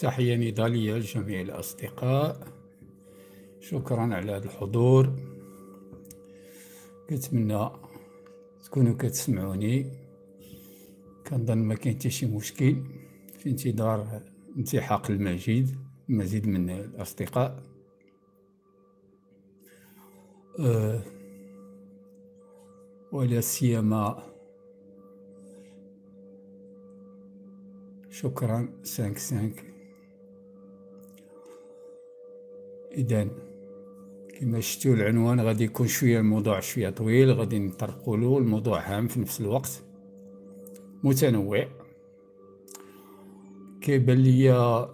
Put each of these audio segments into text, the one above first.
تحية نضالية لجميع الأصدقاء. شكرا على هذا الحضور. كنتمنى تكونوا كتسمعوني. كنظن ما كاين حتى شي مشكل في انتظار انتحاق المجيد المزيد من الأصدقاء. أه ولا سيما شكرا. سانك سانك. إذن كما شفتوا العنوان غادي يكون شوية الموضوع شوية طويل غادي نطرقوا الموضوع هام في نفس الوقت. متنوع. كيبان ليا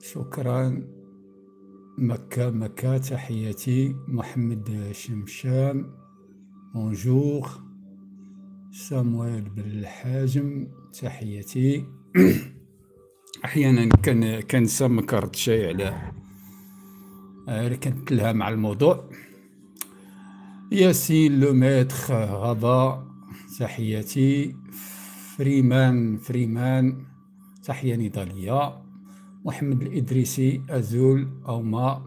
شكرا. مكة مكة تحياتي. محمد شمشام بونجور سامويل بالحاجم تحياتي. أحيانا كان كنسى ما كرت شي على كنت لها مع الموضوع. ياسين لو ميتر غابا تحياتي. فريمان فريمان تحية نضالية. محمد الإدريسي أزول أو ما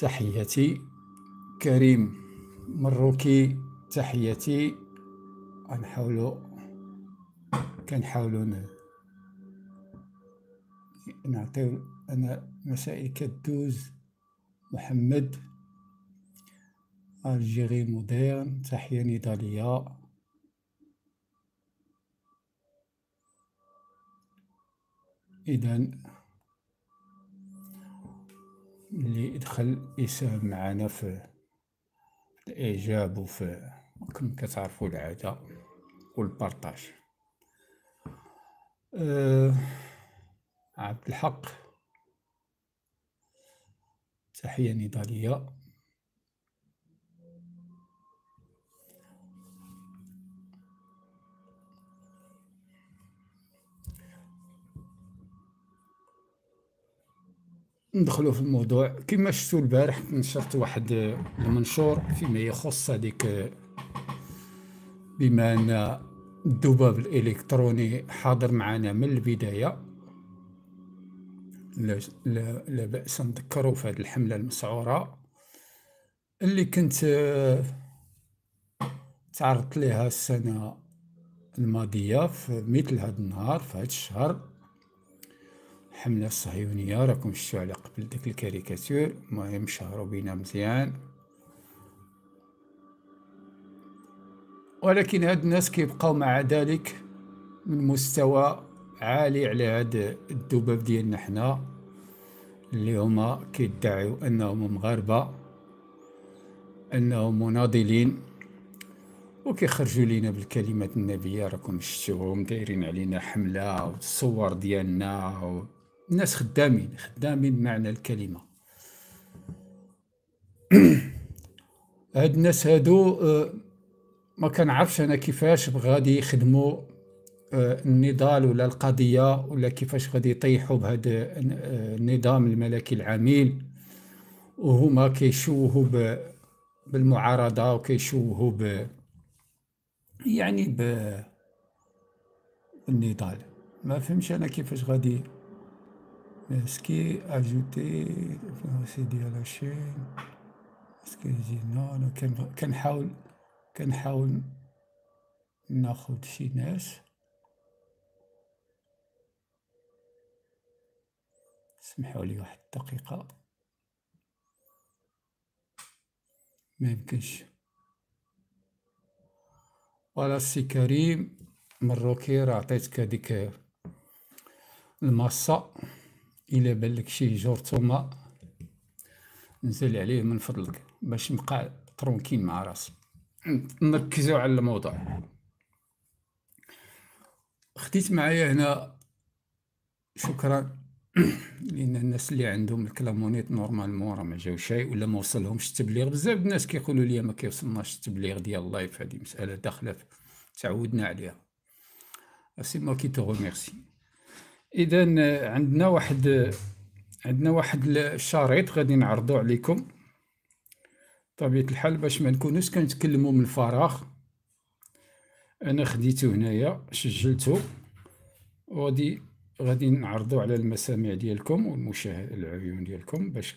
تحياتي. كريم مروكي تحياتي. غنحاولو كنحاولو نعطيو أنا مسائل كدوز محمد ألجيري موديرن تحية نضالية إذا اللي يدخل يساهم معنا في الإعجاب وفي كما كتعرفوا العادة والبارطاج. أه عبد الحق. تحية نضالية. ندخلوا في الموضوع. كما شفتوا البارح نشرت واحد المنشور فيما يخص هذيك بما أن الذباب الإلكتروني حاضر معنا من البداية. لا, بأس نذكروا في هذه الحملة المسعورة اللي كنت تعرضت لها السنة الماضية في مثل هذا النهار في هذا الشهر. الحملة الصهيونية راكم شفتوا على قبل ديك الكاريكاتور. المهم شهروا بينا مزيان. ولكن هاد الناس كيبقاو مع ذلك من مستوى عالي على هاد الذباب ديالنا حنا. اللي هما كيدعيو أنهم مغاربة أنهم مناضلين وكيخرجوا لينا بالكلمات النبية راكم شفتوهم دايرين علينا حملة والصور ديالنا و... الناس خدامين خدامين بمعنى الكلمة. هاد الناس هادو آه، ما كنعرفش أنا كيفاش غادي يخدموا النضال ولا القضية ولا كيفاش غادي يطيحوا بهذا النظام الملكي العميل. وهما كيشوهوا بالمعارضة وكيشوهوا ب يعني ب النضال ما فهمش أنا كيفاش غادي سكي أجوتي سي ديال لاشين سكي زي نو كنحاول كنحاول ناخد شي ناس. اسمحوا لي واحد الدقيقة. ما يمكنش. فوالا السي كريم مروكي راه عطيتك هاديك الماسة إلا بانلك شي جورتوما نزل عليه من فضلك باش نبقى ترونكين مع راسي. نركزو على الموضوع. خديت معايا هنا. شكرا. لأن الناس اللي عندهم الكلامونيت نورمالمون راه ما جاو شيء ولا ما وصلهمش التبليغ. بزاف الناس كيقولوا لي ما كيوصلناش التبليغ ديال اللايف هذه مسألة داخلة تعودنا عليها. c'est moi qui te remercie اذا عندنا واحد عندنا واحد الشريط غادي نعرضو عليكم. طبيعة الحال باش ما نكونوش كنتكلمو من الفراغ. أنا خديتو هنايا سجلتو وغادي غادي نعرضوا على المسامع ديالكم والمشاهد العيون ديالكم باش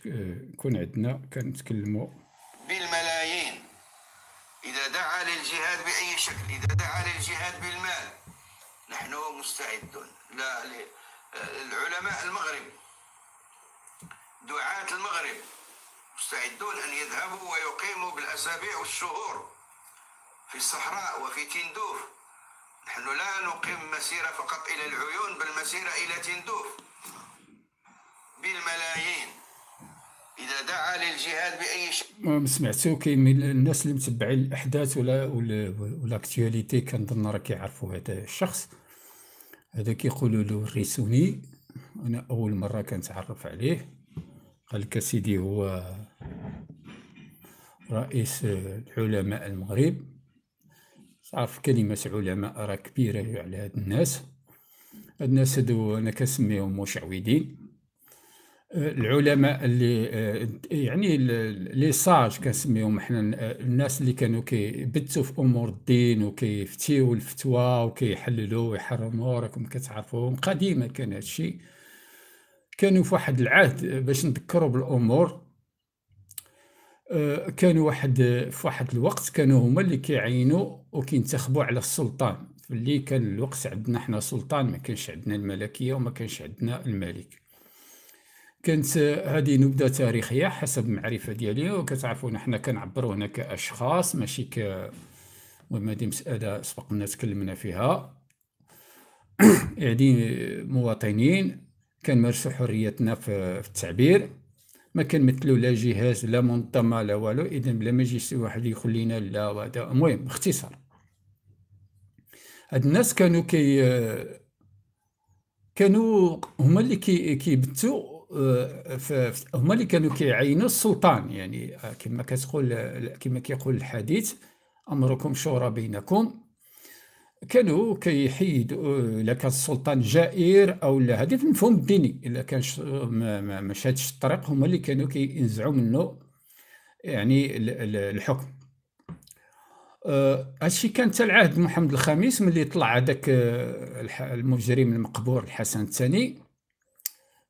يكون عندنا كنتكلموا بالملايين. إذا دعا للجهاد بأي شكل إذا دعا للجهاد بالمال نحن مستعدون. لا العلماء المغرب دعاة المغرب مستعدون أن يذهبوا ويقيموا بالأسابيع والشهور في الصحراء وفي تندوف. نحن لا نقيم مسيرة فقط إلى العيون بل مسيرة إلى تندوف بالملايين. إذا دعا للجهاد بأي شيء. ما سمعتو كاين من الناس اللي متبعين الأحداث ولا ولا والأكتواليتي كنظن راه كيعرفوا هذا الشخص. هذا كيقولوا له الريسوني أنا أول مرة كنتعرف عليه. قال لك سيدي هو رئيس العلماء المغرب. عارف كلمة علماء راه كبيرة على هاد الناس. هاد الناس هادو أنا كنسميهم مشعوذين. العلماء اللي يعني لي ساج كنسميهم حنا الناس اللي كانوا كيبتوا في أمور الدين وكيفتيو الفتوى وكيحللوا ويحرموا راكم كتعرفوا قديما كان هادشي. كانوا في واحد العهد باش نذكروا بالأمور آه، كانوا واحد في واحد الوقت كانوا هما اللي كيعينوا وكينتخبوا على السلطان. اللي كان الوقت عندنا حنا سلطان ما كانش عندنا الملكية وما كانش عندنا الملك. كانت هذه نبذة تاريخية حسب المعرفة ديالي وكتعرفون حنا كنعبروا هنا كأشخاص ماشي ك المهم هذه مسألة سبقنا تكلمنا فيها. يعني مواطنين كنمارسوا حريتنا في التعبير. ما كنمثلوا لا جهاز لا منظمه لا والو. اذا بلا ما يجي شي واحد يخلينا لا وهذا. المهم باختصار. هاد الناس كانوا كي كانوا هما اللي كي كيبتوا هما اللي كانوا كيعينوا السلطان. يعني كما كتقول كما كيقول الحديث أمركم شورى بينكم. كانوا كيحيدوا إلا كان السلطان جائر أو لا. هذه في المفهوم الديني. إلا كان ما مشاتش الطريق هما اللي كانوا كينزعوا منه يعني الحكم. هادشي كان حتى العهد محمد الخامس ملي طلع هذاك آه، المجرم المقبور الحسن الثاني.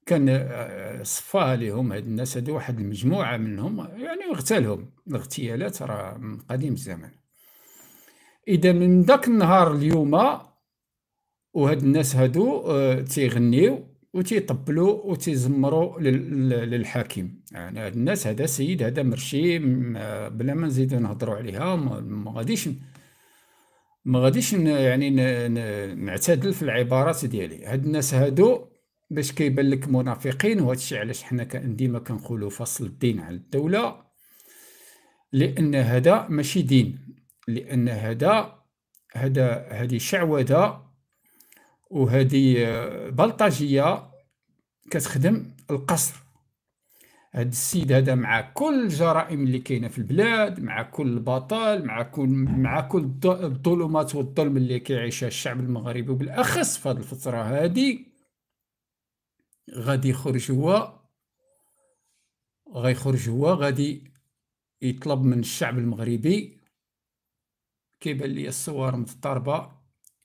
كان آه، صفاها لهم هاد الناس هادو واحد المجموعة منهم يعني اغتالهم. الاغتيالات راه من قديم الزمان إذا من ذاك النهار اليوم وهاد الناس هادو آه، تيغنيو وتيطبلوا وتيزمروا للحاكم. يعني هاد الناس هذا سيد هذا مرشي بلا ما نزيدو نهضروا عليها ما غاديش ما غاديش يعني نعتدل في العبارات ديالي. هاد الناس هادو باش كيبان لك منافقين وهذا الشيء علاش حنا ديما كنقولوا فصل الدين على الدولة لأن هذا ماشي دين. لأن هذا هذا هذه شعوذة وهذه بلطجية كتخدم القصر. هاد السيد هذا مع كل الجرائم اللي كاينة في البلاد مع كل البطال مع كل مع كل الظلمات والظلم اللي كيعيشها الشعب المغربي. وبالأخص في هذه الفترة هذه غادي يخرج هو غيخرج هو غادي يطلب من الشعب المغربي كيبان لي الصور متضاربه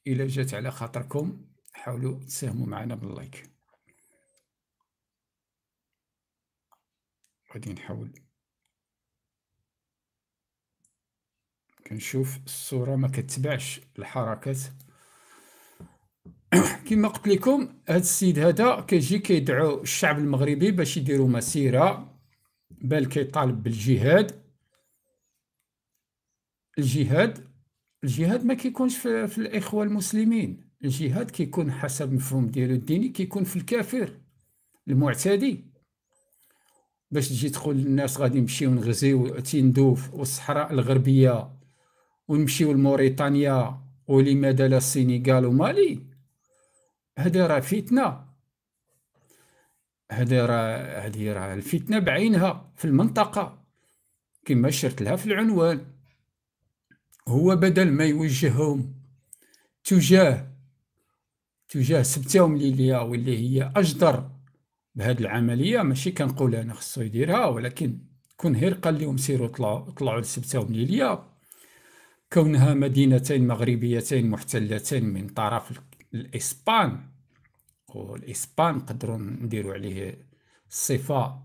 إلا جات على خاطركم حاولوا تساهموا معنا باللايك. غادي نحاول كنشوف الصورة ما كتبعش الحركات. كما قلت لكم هذا السيد هذا كيجي كيدعو الشعب المغربي باش يديروا مسيرة بل كيطالب بالجهاد. الجهاد الجهاد ما كيكونش في, في الإخوة المسلمين. الجهاد كيكون حسب المفهوم ديالو الديني كيكون في الكافر المعتدي. باش تجي تقول للناس غادي نمشيو نغزيو تندوف والصحراء الغربية ونمشيو لموريتانيا ولماذا لا السينيغال ومالي هذا راه فتنة. هذا راه هذه راه الفتنة بعينها في المنطقة كما شرت لها في العنوان. هو بدل ما يوجههم تجاه تجاه سبتهم ليليا واللي هي أجدر بهذه العملية ماشي كنقول أنا خصو يديرها ولكن كون غير قال لهم سيروا طلعوا طلعوا لسبته ومليليا كونها مدينتين مغربيتين محتلتين من طرف الإسبان والإسبان نقدروا نديروا عليه الصفة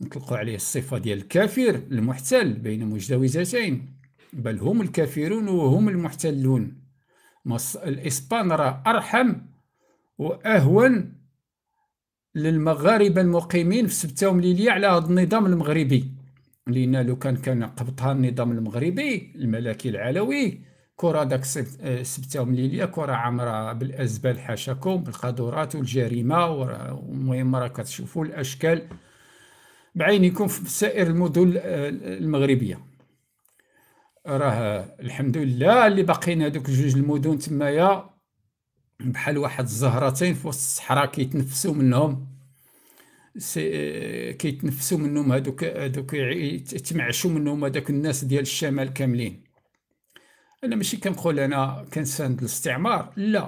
نطلقوا عليه الصفة ديال الكافر المحتل بين مجتوزتين بل هم الكافرون وهم المحتلون. الإسبان راه أرحم وأهون للمغاربة المقيمين في سبتة ومليلية على هذا النظام المغربي. لأن لو كان كان قبطها النظام المغربي الملكي العلوي كرة داك سبتة ومليلية كرة عامرة بالأزبال حاشاكم بالقاذورات والجريمة والمهم راه كتشوفوا الأشكال بعينكم في سائر المدن المغربية. راه الحمد لله اللي باقيين هذوك جوج المدن تمايا بحال واحد الزهرتين في وسط الصحراء كيتنفسوا منهم. كيتنفسوا منهم هذوك هذوك يتمعشوا منهم هذوك الناس ديال الشمال كاملين. أنا ماشي كنقول أنا كنساند الاستعمار لا.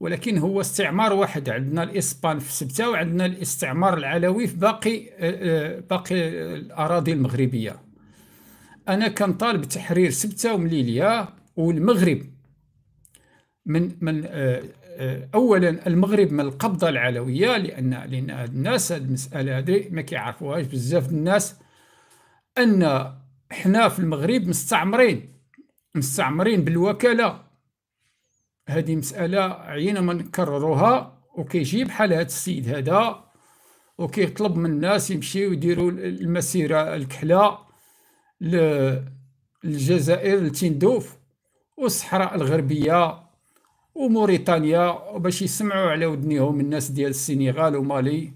ولكن هو استعمار واحد عندنا الإسبان في سبتة وعندنا الإستعمار العلوي في باقي باقي الأراضي المغربية. أنا كنطالب تحرير سبتة ومليلية والمغرب. من من آه، آه، اولا المغرب من القبضة العلوية لأن لأن الناس هذه المسألة هذه ما كيعرفوهاش بزاف الناس أن حنا في المغرب مستعمرين مستعمرين بالوكالة. هذه مسألة عينا ما نكرروها وكيجي بحال هذا السيد هذا وكيطلب من الناس يمشيو يديروا المسيرة الكحلة. للجزائر لتندوف والصحراء الغربية وموريتانيا. باش يسمعوا على ودنيهم الناس ديال السنغال ومالي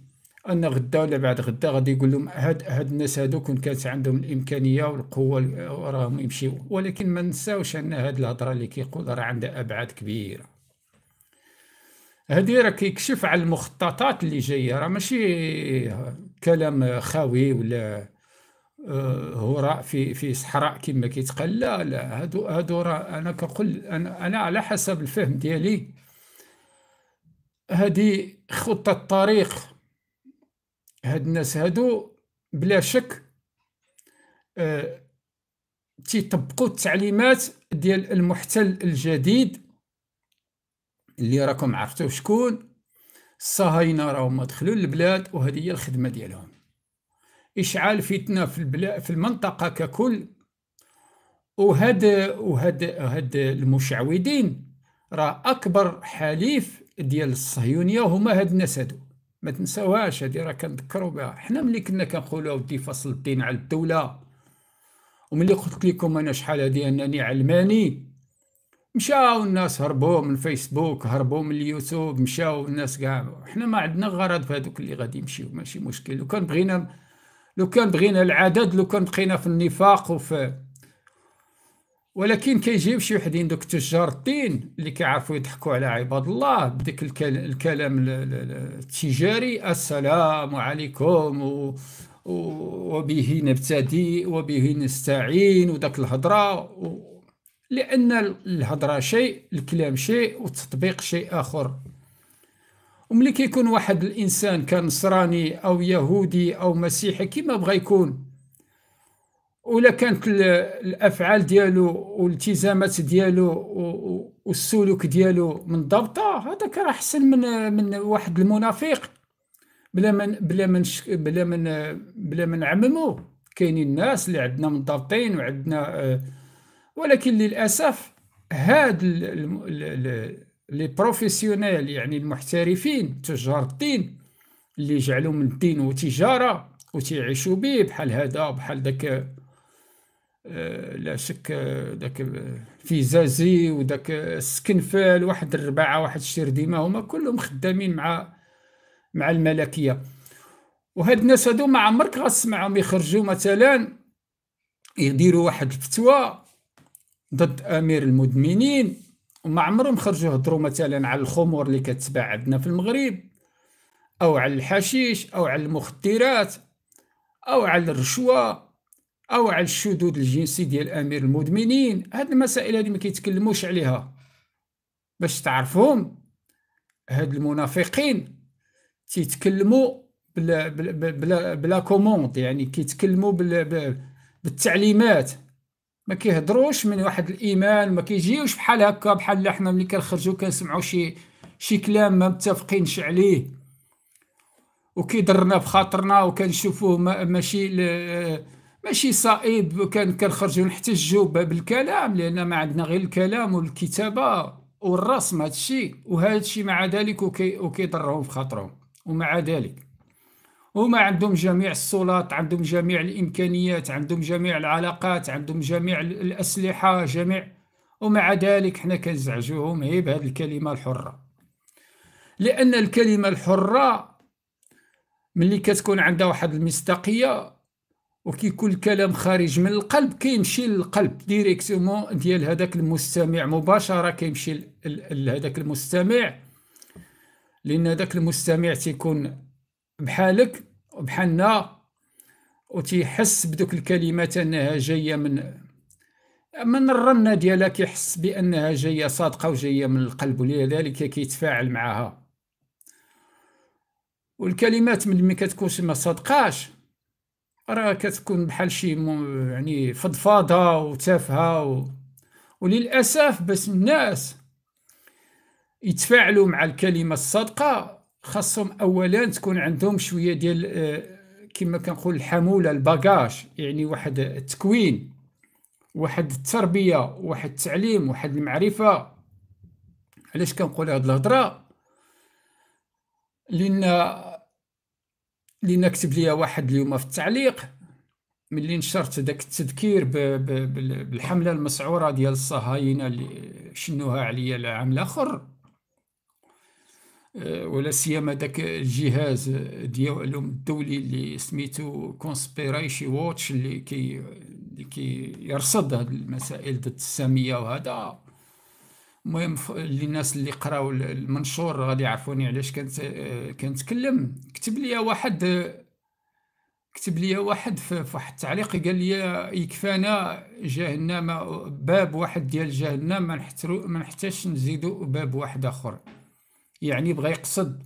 أن غدا ولا بعد غدا غادي يقول لهم هاد هاد الناس هادو كون كانت عندهم الإمكانية والقوة راهم يمشيو. ولكن ما نساوش أن هاد الهضرة اللي كيقول راه عندها أبعاد كبيرة. هادي راه كيكشف على المخططات اللي جاية. راه ماشي كلام خاوي ولا هراء في في صحراء كما كيتقال لا لا هادو هادو راه أنا كنقول أنا أنا على حسب الفهم ديالي هذه خطة طريق هاد الناس هادو بلا شك آه تيطبقوا التعليمات ديال المحتل الجديد اللي راكم عرفتوا شكون؟ الصهاينة راهم دخلوا للبلاد وهذه هي الخدمة ديالهم. إشعال فتنة في, البلا في المنطقة ككل. وهاد وهاد هاد المشعوذين. راه أكبر حليف ديال الصهيونية هما هاد الناس هادو ما تنساوهاش هادي راه كنذكروا بها. حنا ملي كنا كنقولوا ودي فصل الدين على الدولة. وملي قلت لكم أنا شحال هادي أنني علماني مشاو الناس هربوا من فيسبوك هربوا من اليوتيوب مشاو الناس كاع. حنا ما عندنا غرض في هذوك اللي غادي يمشيو ماشي مشكل. لو كان بغينا لو كان بغينا العدد لو كان بقينا في النفاق وفي ولكن كيجيو شي وحدين دوك تجار الدين اللي كيعرفوا يضحكوا على عباد الله بديك الكلام التجاري السلام عليكم و وبه نبتدي وبه نستعين وداك الهضرة و... لأن الهضرة شيء الكلام شيء والتطبيق شيء آخر. وملي كيكون واحد الإنسان كان نصراني أو يهودي أو مسيحي كيما بغى يكون. ولا كانت الأفعال ديالو والالتزامات ديالو والسلوك ديالو منضبطه هذاك راه أحسن من من واحد المنافق. بلا من بلا من بلا من بلا من نعممو كاينين الناس اللي عندنا منضبطين وعندنا آه، ولكن للأسف هاد les professionnels يعني المحترفين تجار الدين اللي جعلوا من الدين وتجارة وتيعيشوا به بحال هذا بحال داك آه، لا شك داك فيزازي وداك السكنفال واحد الرباعة واحد الشرديمه هما كلهم خدامين مع مع الملكية. وهاد الناس هادو ما عمرك غتسمعهم يخرجوا مثلا يديروا واحد الفتوى ضد أمير المدمنين وما عمرهم خرجوا هضروا مثلا على الخمور اللي كتباع عندنا في المغرب أو على الحشيش أو على المخدرات أو على الرشوة أو على الشذوذ الجنسي ديال أمير المدمنين. هاد المسائل هذه ما كيتكلموش عليها. باش تعرفهم هاد المنافقين تيتكلموا بلا بلا بلا, بلا كوموند يعني كيتكلموا بالتعليمات. ما كيهضروش من واحد الإيمان ما كيجيوش بحال هكا بحال حنا ملي كنخرجوا كنسمعوا شي شي كلام ما متفقينش عليه. وكيضرنا بخاطرنا وكنشوفوه ماشي ماشي صائب وكان كنخرجوا نحتجوا بالكلام لأن ما عندنا غير الكلام والكتابة والرسم هذا الشيء وهذا الشيء مع ذلك وكيضرهم في خاطرهم ومع ذلك. هما عندهم جميع السلطات عندهم جميع الإمكانيات عندهم جميع العلاقات عندهم جميع الأسلحة جميع. ومع ذلك حنا كنزعجوهم هي بهذه الكلمة الحرة. لأن الكلمة الحرة ملي كتكون عندها واحد المصداقية وكيكون الكلام خارج من القلب كيمشي للقلب ديريكتومون ديال هذاك المستمع مباشرة كيمشي لهذاك المستمع. لأن هذاك المستمع تيكون بحالك وبحالنا وتيحس بدوك الكلمات أنها جاية من من الرنه ديالها كيحس بأنها جاية صادقة وجاية من القلب ولذلك كيتفاعل معها. والكلمات من ما كتكونش ما صادقاش راه كتكون بحال شي يعني فضفاضة وتافهة و... وللأسف بس الناس يتفاعلوا مع الكلمة الصادقة خاصهم اولا تكون عندهم شوية ديال آه، كما كنقول الحمولة الباجاج يعني واحد التكوين واحد التربية واحد التعليم واحد المعرفة. علاش كنقول هاد الهضرة؟ لأن لأن كتب لي واحد اليوم في التعليق ملي نشرت داك التذكير بالحملة المسعورة ديال الصهاينة اللي شنوها عليا العام الآخر. ولا سيما داك الجهاز ديالهم الدولي اللي سميتو Conspiracy Watch اللي كي اللي كيرصد هاد المسائل ضد السامية وهذا. المهم الناس اللي قراو المنشور غادي يعرفوني علاش كنت آه، كنتكلم. كتب لي واحد كتب لي واحد في واحد التعليق قال لي يكفانا جهنم باب واحد ديال جهنم ما نحتاجش نزيدو باب واحد آخر. يعني بغى يقصد.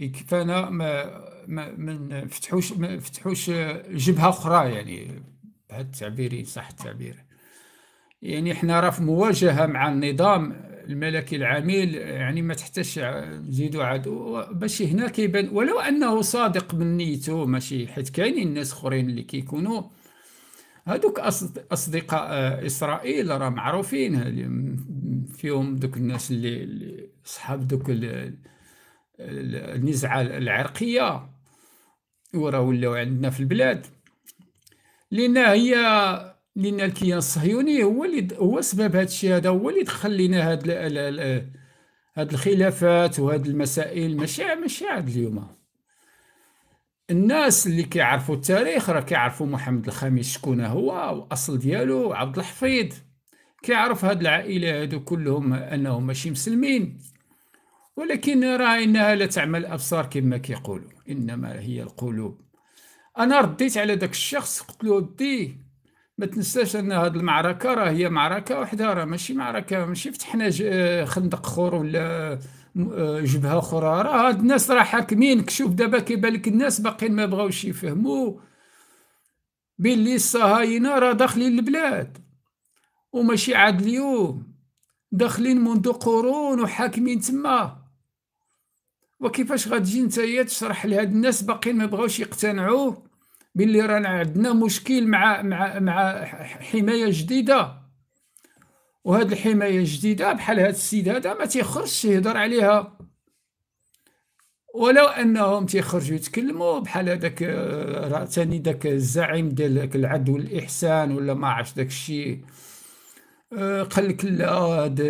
يكفانا ما ما ما نفتحوش ما نفتحوش جبهة أخرى يعني بهذا التعبير صح التعبير. يعني إحنا راه في مواجهة مع النظام الملكي العميل يعني ما تحتاجش نزيدو عاد. باش هنا كيبان ولو أنه صادق من نيته ماشي حيت كاينين الناس أخرين اللي كيكونوا. هذوك أصدقاء إسرائيل راه معروفين فيهم دوك الناس اللي صحاب دوك النزعة العرقية وراه ولاو عندنا في البلاد. لأن هي لأن الكيان الصهيوني هو اللي هو سبب هذا الشيء هذا هو اللي دخل لنا هاد هاد الخلافات وهاد المسائل. ماشي ماشي عاد اليوم. الناس اللي كيعرفوا التاريخ راه كيعرفوا محمد الخامس شكون هو والأصل ديالو عبد الحفيظ. كيعرف هاد العائلة هادو كلهم أنهم ماشي مسلمين. ولكن راه إنها لا تعمل الابصار كما كيقولوا إنما هي القلوب. أنا رديت على داك الشخص قلت له ودي ما تنساش أن هاد المعركة راه هي معركة وحده راه ماشي معركة ماشي فتحنا خندق أخر ولا جبهة أخرى. راه هاد الناس راه حاكمين شوف دابا كيبان لك الناس باقيين ما بغاوش يفهموا. بلي الصهاينة راه داخلين البلاد وماشي عاد اليوم. داخلين منذ قرون وحاكمين تما. وكيفاش غتجي نتايا تشرح لهاد الناس باقيين ما بغاوش يقتنعوا باللي رانا عندنا مشكل مع مع مع حماية جديدة. وهاد الحماية الجديدة بحال هاد السيد هذا ما تيخرجش يهضر عليها. ولو أنهم تيخرجوا يتكلموا بحال هذاك ثاني داك الزعيم ديال العدل والاحسان ولا ما عرفتش داك الشيء. آه، قال لك لا هذا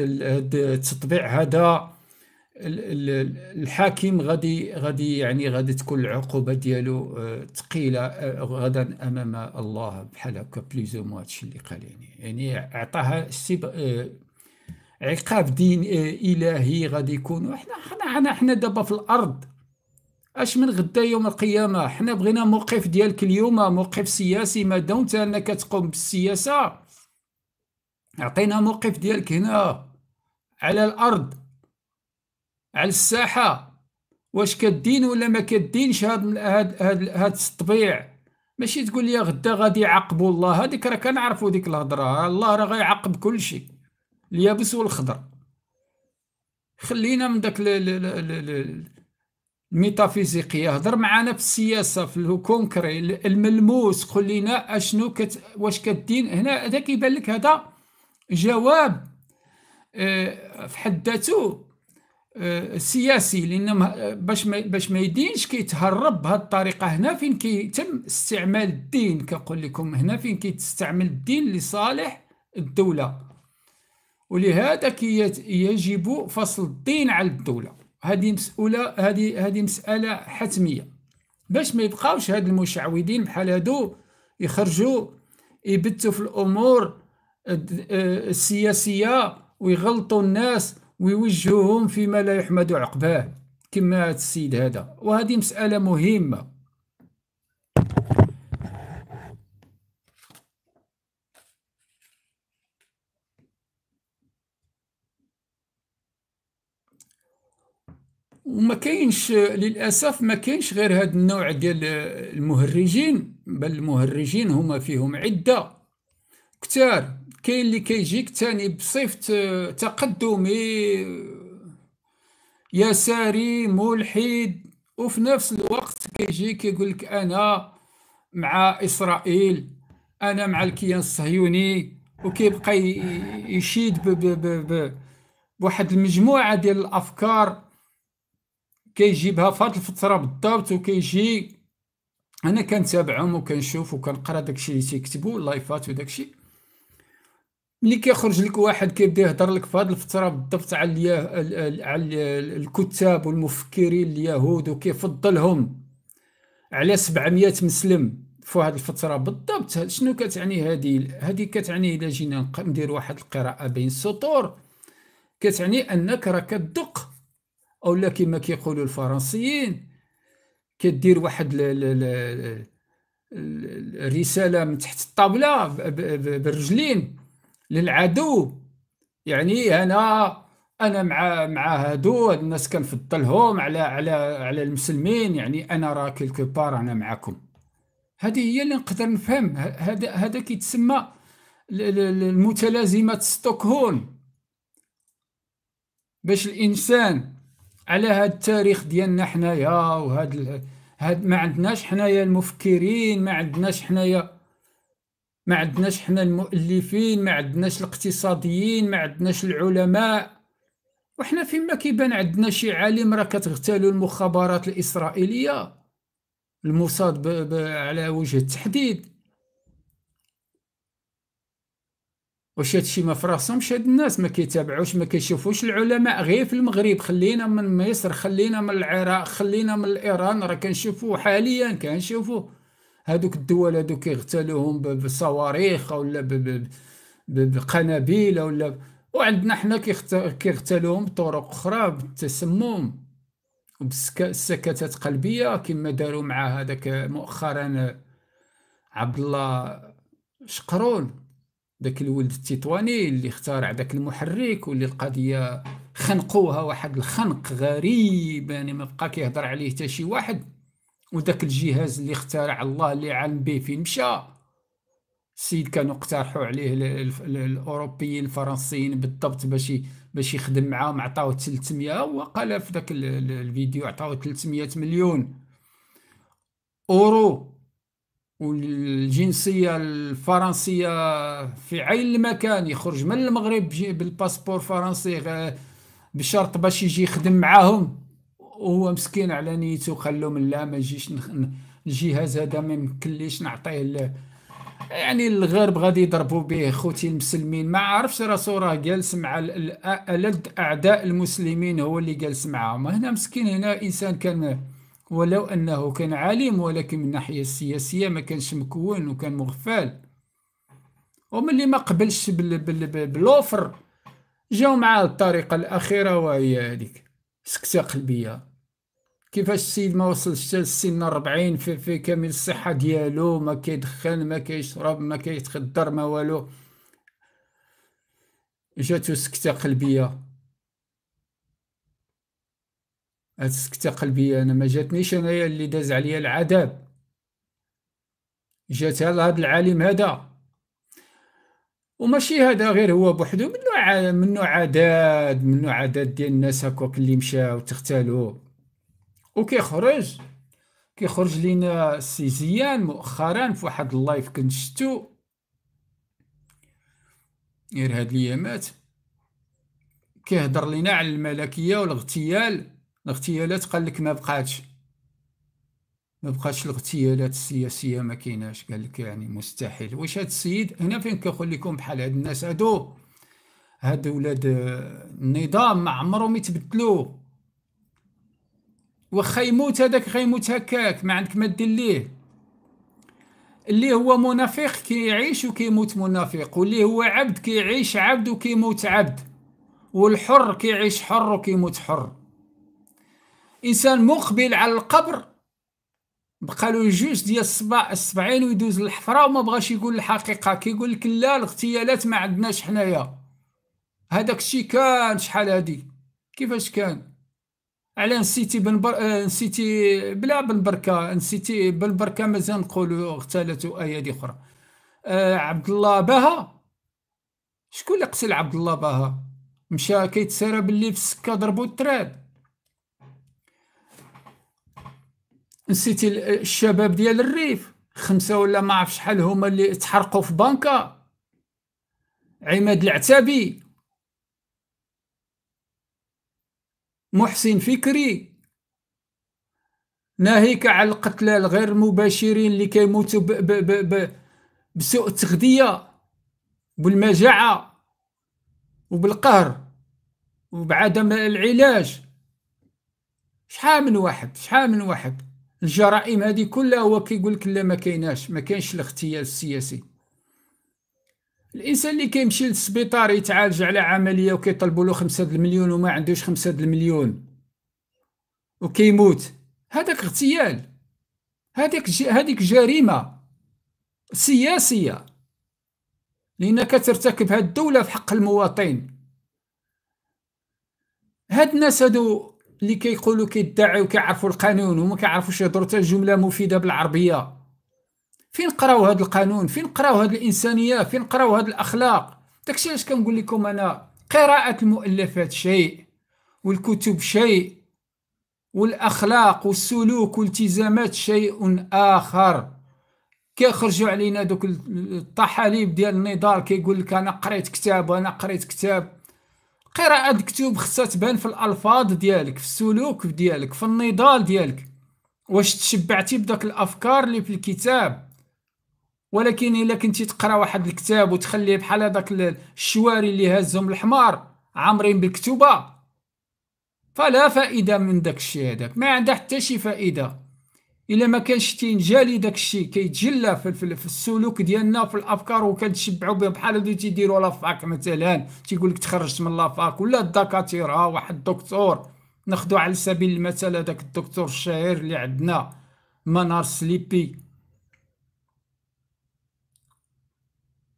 التطبيع هذا الحاكم غادي غادي يعني غادي تكون العقوبة ديالو ثقيلة آه، آه، غدا أمام الله بحال هكا بليزو مو هادشي اللي قال يعني. يعني عطاها عقاب دين إلهي غادي يكون حنا حنا حنا دابا في الأرض. أش من غدا يوم القيامة؟ حنا بغينا موقف ديالك اليوم موقف سياسي. ما دمت أنك تقوم بالسياسة. عطينا موقف ديالك هنا على الأرض. على الساحة. واش كدين ولا ما كدينش هاد هاد هاد, هاد التطبيع؟ ماشي تقول لي غدا غادي يعاقبوا الله. هذيك راه كنعرفوا ديك الهضرة. الله راه غيعاقب كل شيء. اليابس والخضر. خلينا من داك الميتافيزيقية. هضر معنا في السياسة في ال concret الملموس. قول لنا أشنو كت واش كتدين؟ هنا هذا كيبان لك هذا جواب آه، في حد ذاته سياسي لأن باش ما باش ما يدينش كيتهرب بهذه الطريقة. هنا فين كيتم استعمال الدين؟ كنقول لكم هنا فين كيتستعمل الدين لصالح الدولة. ولهذا يجب فصل الدين على الدولة. هذه مسؤوله هذه هذه مسألة حتمية. باش ما يبقاوش هاد المشعوذين بحال هادو يخرجوا يبتوا في الأمور السياسية ويغلطوا الناس ويوجهوهم فيما لا يحمد عقباه. كما هذا السيد هذا. وهذه مسألة مهمة. وما كاينش للأسف ما كاينش غير هذا النوع ديال المهرجين بل المهرجين هما فيهم عدة كتار. كاين اللي كيجيك تاني بصفت تقدمي يساري ملحد وفي نفس الوقت كيجي كيقول لك أنا مع إسرائيل أنا مع الكيان الصهيوني وكيبقى يشيد بواحد المجموعة ديال الأفكار كيجيبها في هذه الفترة بالضبط وكيجي أنا كنتابعهم وكنشوف وكنقرأ داكشي اللي تيكتبوا اللايفات وداكشي. ملي كيخرج لك واحد كيبدا يهضر لك في هذه الفترة بالضبط على على الكتاب والمفكرين اليهود وكيفضلهم على 700 مسلم في هذه الفترة بالضبط. شنو كتعني هذه هذه كتعني الا جينا ندير واحد القراءة بين السطور. كتعني أنك راه كتدق اولا كما كيقولوا الفرنسيين كدير واحد الرساله من تحت الطاوله بالرجلين للعدو. يعني أنا أنا مع مع هادو الناس كنفضلهم على على على المسلمين. يعني أنا راه كيلكو بار أنا معكم هذه هي اللي نقدر نفهم. هذا هذا كيتسمى المتلازمه ستوكهولم. باش الإنسان على هذا التاريخ ديالنا حنايا وهاد هاد ما عندناش حنايا المفكرين ما عندناش حنايا ما عندناش حنا المؤلفين ما عندناش الاقتصاديين ما عندناش العلماء. وحنا فيما كيبان عندنا شي عالم راه كتغتالوا المخابرات الإسرائيلية الموساد على وجه التحديد. واش هادشي ما فراسهمش؟ هاد الناس ما كيتابعوش ما كيشوفوش العلماء. غير في المغرب خلينا من مصر خلينا من العراق خلينا من ايران راه كنشوفو حاليا كنشوفو هذوك الدول هذوك كيغتالوهم بصواريخ ولا بقنابل ولا وعندنا حنا كيغتالوهم بطرق أخرى بالتسمم وبالسكتات قلبية كما داروا مع هذاك مؤخرا عبد الله شقرون داك الولد التطواني اللي اخترع داك المحرك واللي القضية خنقوها واحد الخنق غريب يعني ما بقى كيهضر عليه حتى شي واحد. وداك الجهاز اللي اخترع الله اللي علم به فين مشى. السيد كانوا اقترحوا عليه الأوروبيين الفرنسيين بالضبط باش باش يخدم معاهم عطاوه 300 وقال في ذاك الفيديو عطاوه 300 مليون أورو. والجنسية الفرنسية في عين المكان يخرج من المغرب بالباسبور فرنسي بشرط باش يجي يخدم معاهم. وهو مسكين على نيته قال لهم لا ما يجيش الجهاز هذا ما يمكنليش نعطيه يعني الغرب غادي يضربوا به خوتي المسلمين. ما عرفش راسو راه جالس مع ألد أعداء المسلمين هو اللي جالس معاهم. هنا مسكين هنا إنسان كان ولو أنه كان عالم ولكن من الناحية السياسية ما كانش مكون وكان مغفال. وملي ما قبلش بالوفر جاو معاه الطريقة الأخيرة وهي هذيك. سكتة قلبية. كيفاش السيد ما وصلش لسن 40 في, في كامل الصحة ديالو؟ ما كيدخن ما كيشرب ما كيتخدر ما والو. جاتو سكتة قلبية. هاد السكتة قلبية أنا ما جاتنيش أنايا اللي داز عليا العذاب. جاتها لهاد العالم هذا. وماشي هذا غير هو بوحدو منو منو عدد منو عدد ديال الناس هكاك اللي مشاو تغتالوا وكيخرج. كيخرج لينا السي زيان مؤخرا في واحد live كنت شفتو غير هاد الأيامات. كيهضر لينا على الملكية والإغتيال. الإغتيالات قال لك ما بقاتش. ما بقاتش الإغتيالات السياسية ما كايناش. قال لك يعني مستحيل. واش هاد السيد؟ هنا فين كنقول لكم بحال هاد الناس هادو؟ هاد ولاد النظام ما عمرهم يتبدلوا واخا يموت هذاك غيموت هكاك ما عندك ما دير ليه؟ اللي هو منافق كيعيش وكيموت منافق واللي هو عبد كيعيش عبد وكيموت عبد والحر كيعيش حر وكيموت حر. إنسان مقبل على القبر بقى له جوج ديال الصباع السبعين ويدوز للحفرة وما بغاش يقول الحقيقة. كيقول لك لا الاغتيالات ما عندناش حنايا. هذاك الشيء كان شحال هادي؟ كيفاش كان؟ على نسيتي بن بر... آه، نسيتي بلا بن بركة نسيتي بن بركة مازال نقولوا اغتالته ايادي أخرى. آه عبد الله باها شكون اللي قتل عبد الله باها مشى كيتسارى باللي في السكة ضربو التراد نسيتي الشباب ديال الريف خمسة ولا ما عرف شحال هما اللي تحرقوا في بنكة. عماد العتابي محسن فكري. ناهيك على القتلى الغير مباشرين اللي كيموتوا بسوء التغذية بالمجاعة وبالقهر وبعدم العلاج. شحال من واحد؟ شحال من واحد؟ الجرائم هذه كلها هو كيقول لك لا ما كايناش ما كاينش الاغتيال السياسي. الإنسان اللي كيمشي للسبيطار يتعالج على عملية وكيطلبوا له خمسة المليون وما عندوش خمسة المليون. وكيموت. هذاك اغتيال. هذيك هذيك جريمة. سياسية. لانك هاد الدولة في حق المواطن. هاد الناس هادو اللي كيقولوا كيدعيو وكيعرفوا القانون وما كيعرفوش يهضروا حتى جملة مفيدة بالعربية. فين قراو هذا القانون؟ فين قراو هذه الإنسانية؟ فين قراو هذه الأخلاق؟ داكشي علاش كنقول لكم أنا؟ قراءة المؤلفات شيء والكتب شيء والأخلاق والسلوك والالتزامات شيء آخر. كيخرجوا علينا دوك الطحاليب ديال النضال كيقول لك أنا قريت كتاب وأنا قريت كتاب. قراءة الكتب خصها تبان في الألفاظ ديالك في السلوك ديالك في النضال ديالك. واش تشبعتي بداك الأفكار اللي في الكتاب؟ ولكن إلا كنتي تقرأ واحد الكتاب وتخليه بحال هذاك الشواري اللي هازهم الحمار عامرين بالكتوبة فلا فائدة من داك الشيء هذاك ما عندها حتى شي فائدة. إلا ما كانش تينجلي داك الشيء كيتجلى في, في, في السلوك ديالنا في الأفكار وكنتشبعوا به بحال هادو تيديروا la fac مثلا تيقول لك تخرجت من la fac ولا الدكاترة واحد الدكتور. ناخذوا على سبيل المثال هذاك الدكتور الشهير اللي عندنا منار السليمي.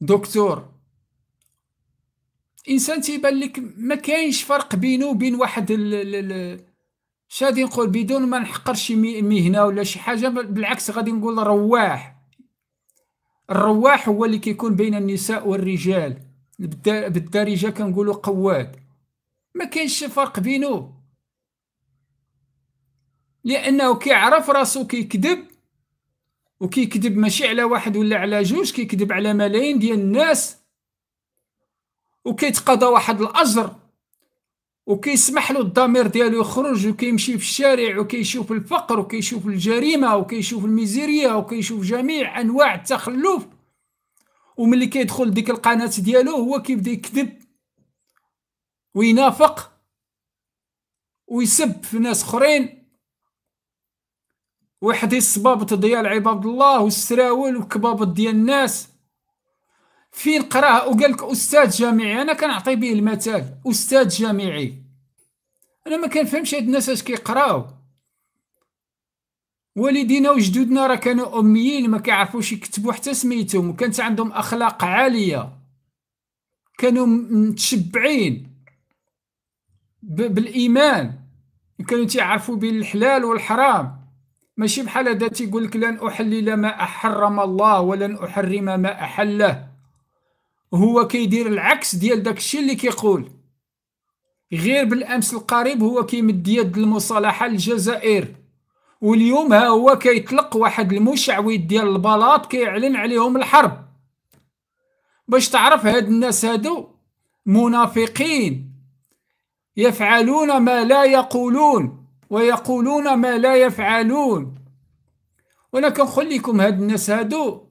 دكتور إنسان تيبان لك ما كاينش فرق بينه وبين واحد ال شادي نقول بدون ما نحقر شي مهنة ولا شي حاجة بالعكس غادي نقول رواح. الرواح هو اللي كيكون بين النساء والرجال. بالدارجة كنقولوا قواد ما كاينش فرق بينه. لأنه كيعرف راسو كيكذب وكيكذب ماشي على واحد ولا على جوج كيكذب على ملايين ديال الناس. وكيتقاضى واحد الاجر وكيسمح له الضمير ديالو يخرج وكيمشي في الشارع وكيشوف الفقر وكيشوف الجريمة وكيشوف الميزيريا وكيشوف جميع أنواع التخلف. وملي كيدخل ديك القناة ديالو هو كيبدا يكذب وينافق ويسب في ناس أخرين. ويحدي الصبابط ديال عباد الله والسراول والكبابط ديال الناس. فين قراه وقال لك أستاذ جامعي أنا كنعطي به المثال أستاذ جامعي. أنا ما كنفهمش هاد الناس اش كيقراو. والدينا وجدودنا راه كانوا أميين ما كيعرفوش يكتبوا حتى سميتهم وكانت عندهم أخلاق عالية. كانوا متشبعين بالإيمان. كانوا تيعرفوا بين الحلال والحرام. ماشي بحال هذا تيقول لك لن أحلل ما حرم الله ولن أحرم ما أحله. هو كيدير العكس ديال داكشي اللي كيقول. غير بالأمس القريب هو كيمد يد المصالحة للجزائر. واليوم ها هو كيطلق واحد المشعوذ ديال البلاط كيعلن عليهم الحرب. باش تعرف هاد الناس هادو منافقين. يفعلون ما لا يقولون. ويقولون ما لا يفعلون. وأنا كنقول لكم هاد الناس هادو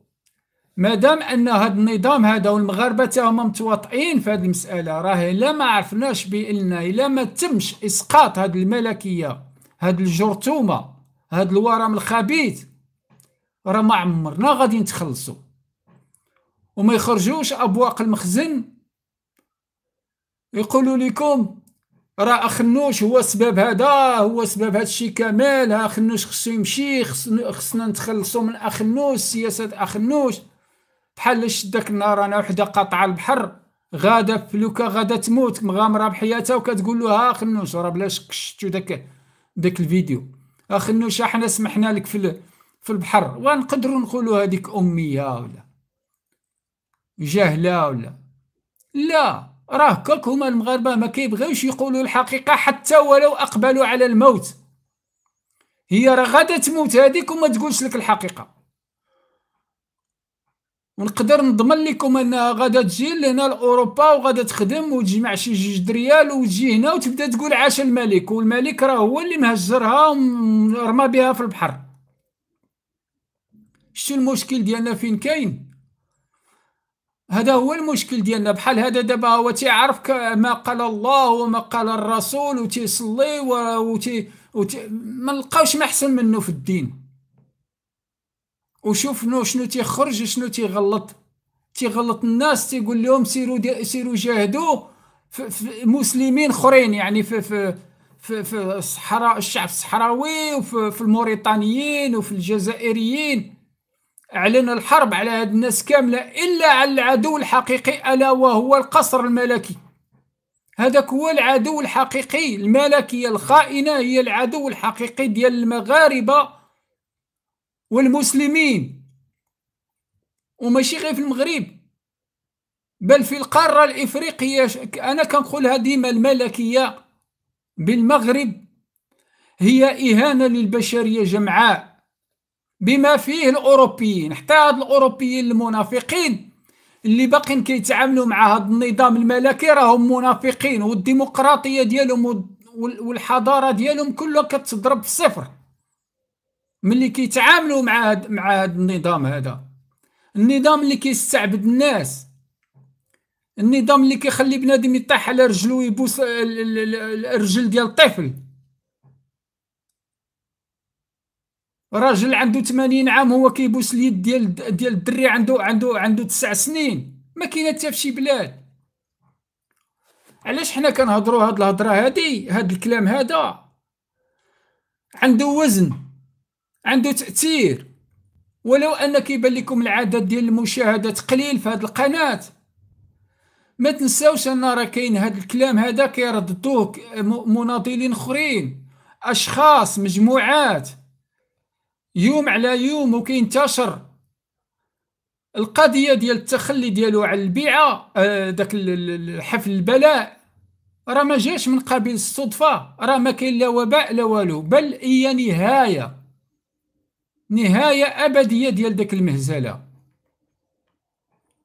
مادام أن هاد النظام هذا والمغاربه هما متواطئين في هاد المسألة راه الا ما عرفناش بأن إلا ما تمش إسقاط هاد الملكية هاد الجرثومة هاد الورم الخبيث. راه ما عمرنا غادي نتخلصوا وما يخرجوش أبواق المخزن. يقولوا لكم راه أخنوش هو السبب هذا هو سبب هذا الشيء كامل. أخنوش خصو يمشي خصنا نتخلصوا من أخنوش سياسة أخنوش. بحال شدك النار أنا وحدة قاطعة البحر غادة فلوكا غادة تموت مغامرة بحياتها وكتقول له ها خنوش راه بلاش شفتو داك داك الفيديو. أخنوش أحنا سمحنا لك في في البحر. ونقدروا نقولوا هذيك أمية ولا جاهلة ولا؟ لا. راه كوك هما المغاربة ما كيبغيوش يقولوا الحقيقة حتى ولو أقبلوا على الموت. هي راه غادا تموت هذيك وما تقولش لك الحقيقة. ونقدر نضمن لكم انها غادا تجي لهنا لأوروبا وغادا تخدم وتجمع شي جوج دريال وتجي هنا وتبدأ تقول عاش الملك والملك راه هو اللي مهجرها ورمى بها في البحر. شتو المشكل ديالنا؟ فين كاين؟ هذا هو المشكل ديالنا. بحال هذا دابا هو تيعرف ما قال الله وما قال الرسول وتيصلي وتي, وتي ما نلقاوش ما أحسن منه في الدين. وشوف شنو شنو تيخرج شنو تيغلط. تيغلط الناس تيقول لهم سيروا سيروا جاهدوا في, مسلمين أخرين يعني في في في, في الصحراء الشعب الصحراوي وفي في الموريتانيين وفي الجزائريين. اعلن الحرب على هاد الناس كاملة إلا على العدو الحقيقي ألا وهو القصر الملكي. هذاك هو العدو الحقيقي الملكية الخائنة هي العدو الحقيقي ديال المغاربة والمسلمين. وماشي غير في المغرب بل في القارة الإفريقية. أنا كنقولها ديما الملكية بالمغرب هي إهانة للبشرية جمعاء. بما فيه الأوروبيين حتى هاد الأوروبيين المنافقين اللي باقين كيتعاملوا مع هذا النظام الملكي راهم منافقين والديمقراطية ديالهم والحضارة ديالهم كلها كتضرب في الصفر ملي كيتعاملوا مع هاد مع هاد النظام هذا. النظام اللي كيستعبد الناس. النظام اللي كيخلي بنادم يطيح على رجلو ويبوس الرجل ديال الطفل. راجل عنده 80 عام هو كيبوس اليد ديال ديال الدري عنده عنده عنده 9 سنين. ما كاينة حتى في شي بلاد. علاش حنا كنهضروا هاد الهضرة هادي؟ هاد الكلام هذا. عنده وزن عنده تأثير. ولو أن كيبان لكم العدد ديال المشاهدات قليل في هذه القناة. ما تنساوش أن راه كاين هذا الكلام هذا كيرددوه مناضلين أخرين. أشخاص مجموعات. يوم على يوم وكينتشر. القضية ديال التخلي ديالو على البيعة آه، داك حفل البلاء. راه ما جاش من قبيل الصدفة. راه ما كاين لا وباء لا والو بل هي نهاية. نهاية أبدية ديال داك المهزلة.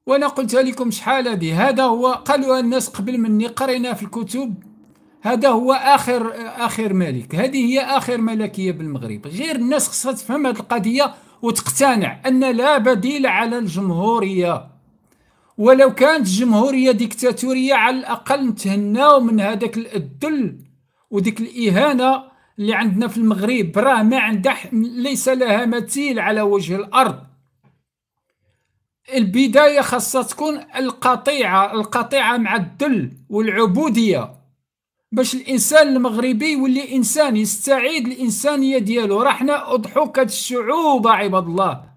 وأنا قلتها لكم شحال هادي هذا هو قالوا الناس قبل مني قرينا في الكتب. هذا هو آخر آخر ملك. هذه هي آخر ملكية بالمغرب. غير الناس خصها تفهم هذه القضية وتقتنع أن لا بديل على الجمهورية. ولو كانت جمهوريه ديكتاتورية على الأقل نتهناو من هذاك الذل وديك الإهانة اللي عندنا في المغرب. راه ما عندها ليس لها مثيل على وجه الأرض. البداية خاصها تكون القطيعة القطيعة مع الذل والعبودية. باش الإنسان المغربي يولي إنسان يستعيد الإنسانية ديالو. راه حنا اضحوكه الشعوب عباد الله.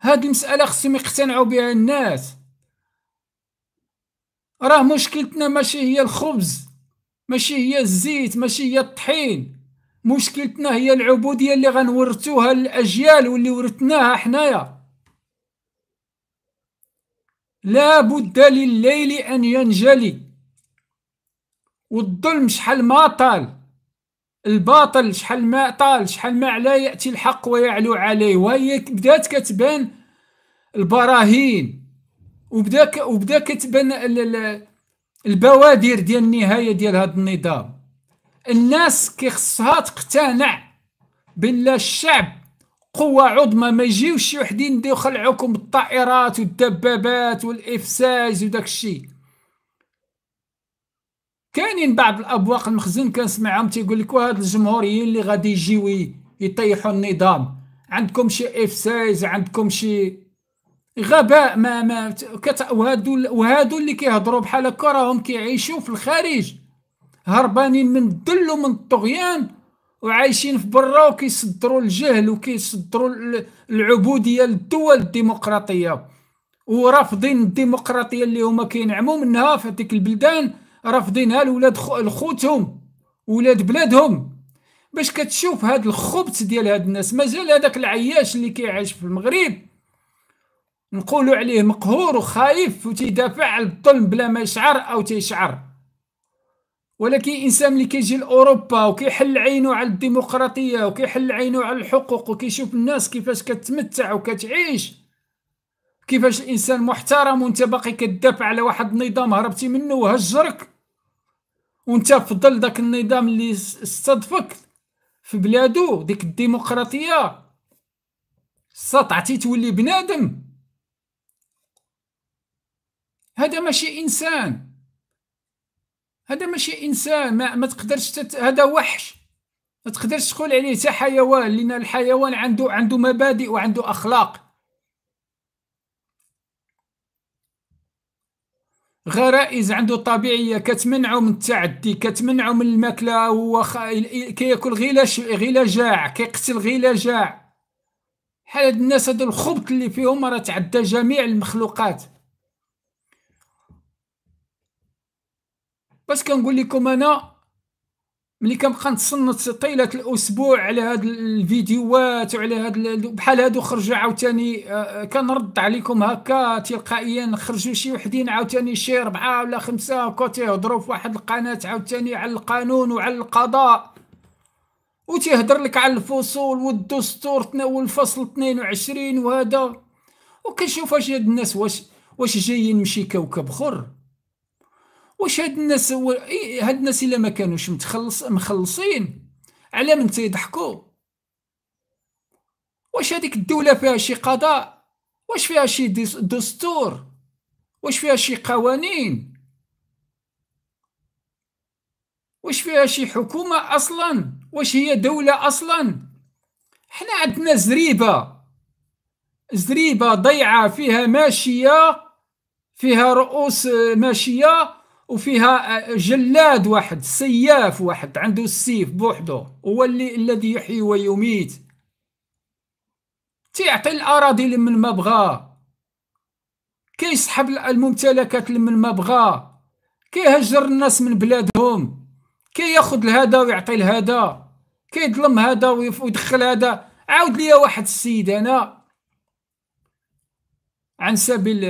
هاد المسألة خصهم يقتنعوا بها الناس. راه مشكلتنا ماشي هي الخبز ماشي هي الزيت ماشي هي الطحين. مشكلتنا هي العبودية اللي غنورثوها للأجيال واللي ورثناها حنايا. لا بد لليل أن ينجلي. والظلم شحال ما طال الباطل شحال ما طال شحال ما علا يأتي الحق ويعلو عليه. وهي بدات كتبان البراهين وبدا وبدا كتبان البوادر ديال النهاية ديال هذا النظام. الناس كيخصها تقتنع بلا الشعب قوة عظمى ما يجيوش شي وحدين يديو يخلعوكم بالطائرات والدبابات والإفساج وداك الشيء. كاينين بعض الأبواق المخزن كنسمعهم تيقول لك وهاد الجمهوريين اللي غادي يجيو يطيحوا النظام. عندكم شي افساج عندكم شي غباء ما ما كت... وهادو وهادو اللي كيهضروا بحال هكا راهم كيعيشوا في الخارج. هربانين من الذل ومن الطغيان وعايشين في برا وكيصدروا الجهل وكيصدروا العبودية للدول الديمقراطية. ورافضين الديمقراطية اللي هما كينعموا منها في هذيك البلدان. رافضينها لولاد لخوتهم ولاد بلادهم. باش كتشوف هاد الخبث ديال هاد الناس مازال هذاك العياش اللي كيعيش في المغرب. نقولوا عليه مقهور وخايف وتيدافع على الظلم بلا ما يشعر أو تيشعر. ولكن إنسان اللي كيجي لأوروبا وكيحل عينه على الديمقراطية وكيحل عينه على الحقوق وكيشوف الناس كيفاش كتمتع وكتعيش. كيفاش الإنسان محترم وانت باقي كتدافع على واحد النظام هربتي منه وهجرك. وانت في ظل داك النظام اللي استضفك في بلادو ديك الديمقراطية. استطعتي تولي بنادم. هذا ماشي إنسان. هذا ماشي إنسان. ما, ما تقدرش تت... هذا وحش. ما تقدرش تقول عليه حتى حيوان لأن الحيوان عنده عنده مبادئ وعنده أخلاق. غرائز عنده طبيعية كتمنعه من التعدي كتمنعه من الماكلة هو خ... كياكل غير غير جاع كيقتل غير جاع حال هاد الناس هادو الخبط اللي فيهم راه تعدى جميع المخلوقات. بس كنقول لكم أنا ملي كنبقى نتصنت طيلة الأسبوع على هاد الفيديوهات وعلى هاد بحال هادو خرجوا عاوتاني آه، آه، كنرد عليكم هكا تلقائيا خرجوا شي وحدين عاوتاني شي ربعة ولا خمسة كوتي يهضروا في واحد القناة عاوتاني على القانون وعلى القضاء. وتيهضر لك على الفصول والدستور والفصل 22 وهذا. وكنشوف واش هاد الناس واش واش جايين من شي كوكب اخر واش هاد الناس هاد الناس إلا ما كانوش متخلص مخلصين؟ على من تيضحكوا؟ واش هذيك الدولة فيها شي قضاء؟ واش فيها شي دستور؟ واش فيها شي قوانين؟ واش فيها شي حكومة أصلا؟ واش هي دولة أصلا؟ حنا عندنا زريبة. زريبة ضيعة فيها ماشية فيها رؤوس ماشية. وفيها جلاد واحد سياف واحد عنده السيف بوحده هو اللي الذي يحيي ويميت. تيعطي الأراضي لمن ما بغا كيسحب الممتلكات لمن ما بغا كيهجر الناس من بلادهم. كياخد لهذا ويعطي لهذا. كيظلم هذا ويدخل هذا. عاود ليا واحد السيد أنا عن سبيل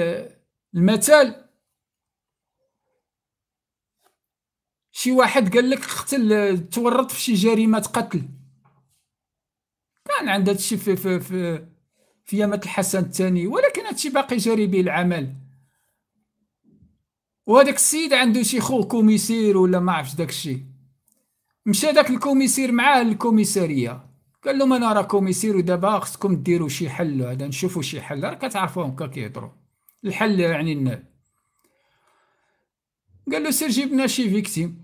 المثال شي واحد قال لك قتل تورط في شي جريمة قتل. كان عند هادشي في في في في يامة الحسن الثاني ولكن هادشي باقي جاري به العمل. وهذاك السيد عنده شي خو commissaire ولا ما عرفتش داك الشيء مشى داك ال commissaire معاه لل commissariat قال لهم أنا راه commissaire ودابا خصكم ديروا شي حل هذا نشوفوا شي حل. راه كتعرفوهم هكا كيهضروا. الحل يعني قال له سير جيب لنا شي victime.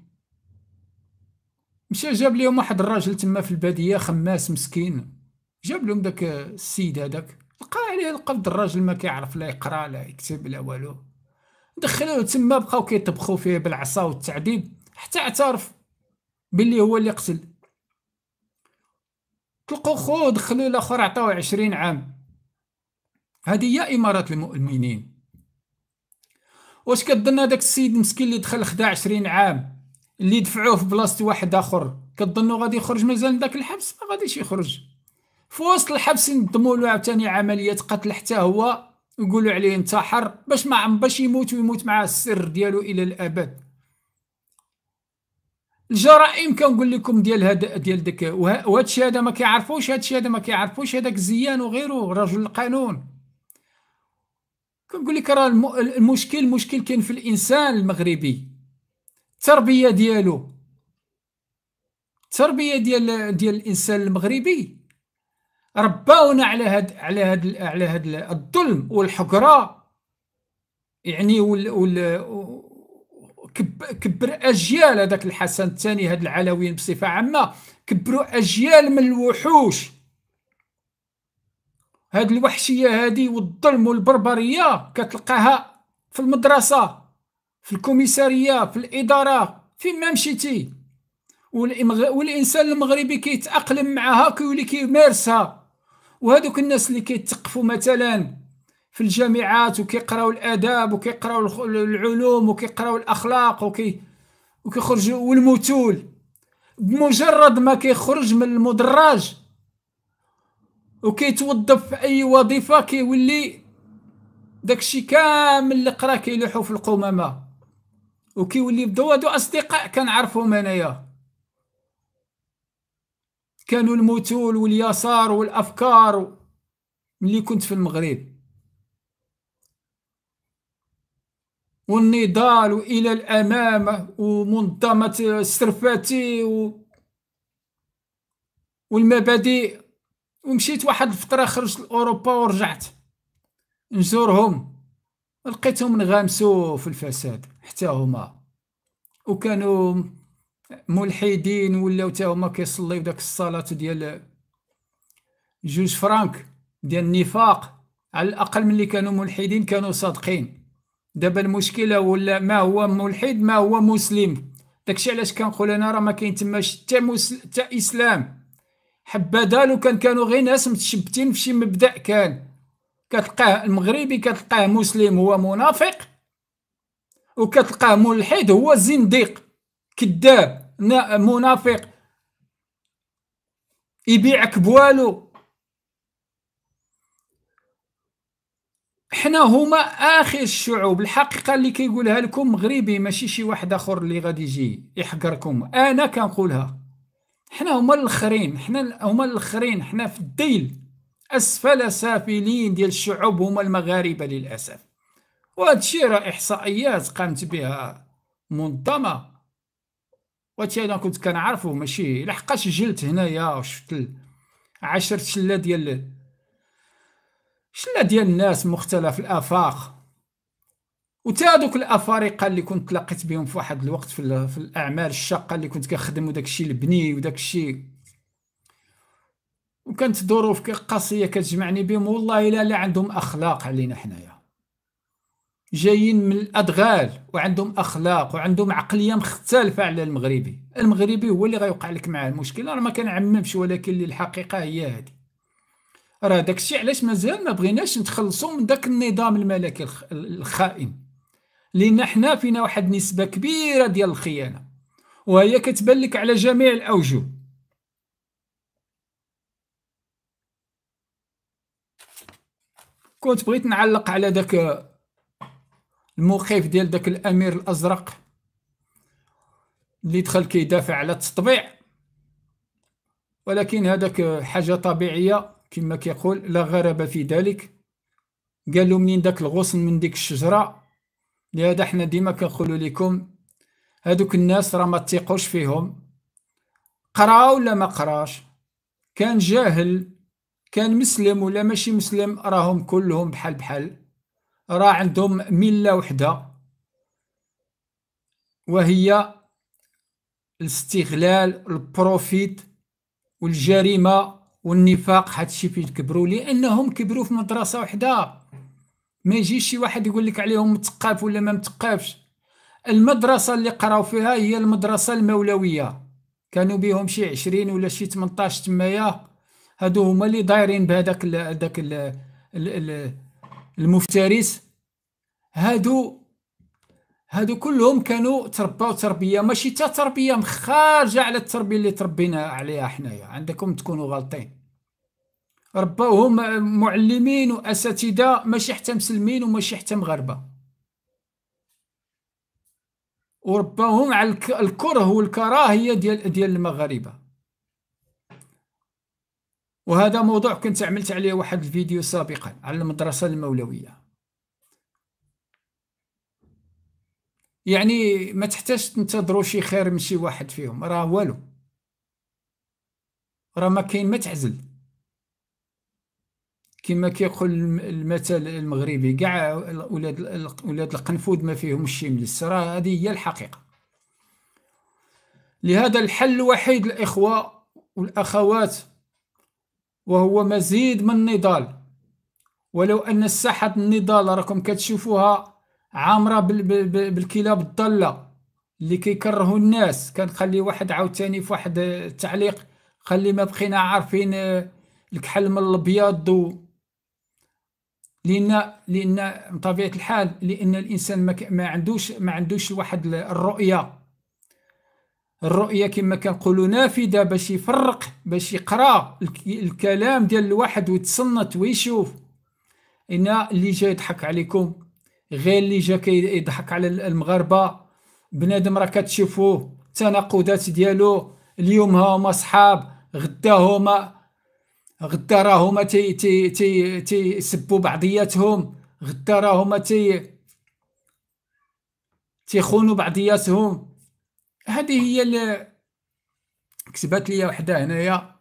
مشى جاب لهم واحد الراجل تما في البادية خماس مسكين. جاب لهم داك السيد هذاك لقى عليه القبض الراجل ما كيعرف لا يقرأ لا يكتب لا والو. دخلوه تما بقاو كيطبخوا فيه بالعصا والتعذيب حتى اعترف باللي هو اللي قتل. طلقوا خو دخلوا الآخر عطاوه عشرين عام. هذه هي امارات المؤمنين. واش كظن هذاك السيد المسكين اللي دخل خدا عشرين عام؟ اللي دفعوه في بلاصة واحد آخر كظنوا غادي يخرج مازال داك الحبس؟ ما غاديش يخرج. في وسط الحبس ينظموا له عاوتاني عمليه قتل حتى هو يقولوا عليه انتحر باش ما باش يموت ويموت مع السر ديالو إلى الأبد. الجرائم كنقول لكم ديال هذا ديال داك وهذا الشيء هذا ما كيعرفوش هذا الشيء هذا ما كيعرفوش هذاك زيان وغيره رجل القانون كنقول لك راه المشكل المشكل كاين في الإنسان المغربي. التربية ديالو. التربية ديال ديال الإنسان المغربي. رباونا على هاد على هاد على هاد الظلم والحقرة. يعني وال, وال كبر أجيال هذاك الحسن الثاني هاد العلويين بصفة عامة. كبروا أجيال من الوحوش. هاد الوحشية هادي والظلم والبربرية كتلقاها في المدرسة. في الكوميسارية في الإدارة فين ما مشيتي والإنسان المغربي كيتأقلم معها كيولي كيمارسها. وهذوك الناس اللي كيتقفوا مثلا في الجامعات وكيقراو الآداب وكيقراو العلوم وكيقراو الأخلاق وكي وكيخرجوا والمثول. بمجرد ما كيخرج من المدرج وكيتوظف في أي وظيفة كيولي داكشي كامل اللي قرا كيلوحو في القمامة. وكيولي بدو هادو أصدقاء كنعرفهم انايا كانوا المثول واليسار والأفكار ملي كنت في المغرب. والنضال والى الأمام ومنظمة السرفاتي و والمبادئ. ومشيت واحد الفترة خرجت لأوروبا ورجعت. نزورهم. لقيتهم انغمسوا في الفساد. حتى هما. وكانوا ملحدين ولاو حتى هما كيصليو داك الصلاة ديال جوج فرانك ديال النفاق. على الأقل ملي كانوا ملحدين كانوا صادقين. دابا المشكلة ولا ما هو ملحد ما هو مسلم. داكشي علاش كنقول أنا راه ما كاين تماش حتى حتى إسلام. حبذا لو كان كانوا غير ناس متشبتين في شي مبدأ كان. كتلقاه المغربي كتلقاه مسلم هو منافق. وكتلقاه ملحد هو زنديق كذاب منافق. يبيعك بوالو. حنا هما آخر الشعوب. الحقيقة اللي كيقولها لكم مغربي ماشي شي واحد آخر اللي غادي يجي يحقركم. أنا كنقولها. حنا هما الآخرين حنا هما الآخرين حنا في الديل. أسفل سافلين ديال الشعوب هما المغاربة للأسف. وهذا الشيء راه إحصائيات قامت بها منظمة. وهادشي أنا كنت كنعرفو ماشي لحقاش جلت هنايا وشفت عشرة شلة ديال شلة ديال الناس مختلف الآفاق. وتا هذوك الأفارقة اللي كنت تلاقيت بهم في واحد الوقت في, في الأعمال الشاقة اللي كنت كنخدم وداك الشيء البني وداك الشيء وكانت ظروف قاسية كتجمعني بهم والله إلا لا عندهم أخلاق علينا حنايا. جايين من الأدغال وعندهم أخلاق وعندهم عقلية مختلفة على المغربي. المغربي هو اللي غيوقع لك معاه المشكل أنا ما كنعممش ولكن الحقيقة هي هذه راه داكشي علاش مازال ما بغيناش نتخلصوا من داك النظام الملكي الخائن. لأن حنا فينا واحد نسبة كبيرة ديال الخيانة وهي كتبان لك على جميع الأوجه. كنت بغيت نعلق على داك الموقف ديال داك الامير الازرق اللي دخل كيدافع على التطبيع. ولكن هذاك حاجة طبيعية كما كيقول لا غرابة في ذلك. قالوا منين داك الغصن من ديك الشجرة؟ لهذا حنا ديما كنقولوا لكم هادوك الناس راه ما تيقوش فيهم. قرا ولا ما قراش؟ كان جاهل كان مسلم ولا ماشي مسلم راهم كلهم بحال بحال. راه عندهم ملة وحدة وهي الاستغلال البروفيت والجريمة والنفاق. هادشي فين كبروا؟ لأنهم كبروا في مدرسة وحدة. ما يجيش شي واحد يقول لك عليهم مثقف ولا ما مثقفش. المدرسة اللي قراو فيها هي المدرسة المولوية. كانوا بهم شي عشرين ولا شي 18 تمايا. هادو هما اللي دايرين بهذاك داك المفترس. هادو هادو كلهم كانوا ترباو تربيه ماشي تا تربية خارجة على التربية اللي تربينا عليها حنايا. عندكم تكونوا غالطين. رباوهم معلمين وأساتذة ماشي حتى مسلمين وماشي حتى مغاربة. ورباهم على الكره والكراهية ديال ديال المغاربة. وهذا موضوع كنت عملت عليه واحد الفيديو سابقا على المدرسة المولوية. يعني ما تحتاج تنتظروا شي خير من شي واحد فيهم راه والو. راه ما كاين ما تعزل. كما كيقول المثل المغربي كاع ولاد ولاد القنفود ما فيهم شي ملس. راه هذه هي الحقيقة. لهذا الحل الوحيد الإخوة والأخوات وهو مزيد من النضال. ولو أن الساحة النضال راكم كتشوفوها عامرة بالكلاب الضالة اللي كيكرهوا الناس. كنخلي واحد عاوتاني في واحد التعليق خلي ما بقينا عارفين الكحل من الأبيض لأن لأن بطبيعة الحال لأن الإنسان ما عندوش ما عندوش واحد الرؤية. الرؤية كما كنقولوا نافذة باش يفرق باش يقرأ الكلام ديال الواحد ويتصنت ويشوف. إن اللي جاي يضحك عليكم غير اللي جا كيضحك على المغاربة بنادم راه كتشوفوه التناقضات ديالو اليوم هما صحاب غدا هما غدا راهما تي تي تي تيسبوا بعضياتهم غدا راهما تي تيخونوا بعضياتهم. هذه هي اللي كتبت لي وحده هنايا.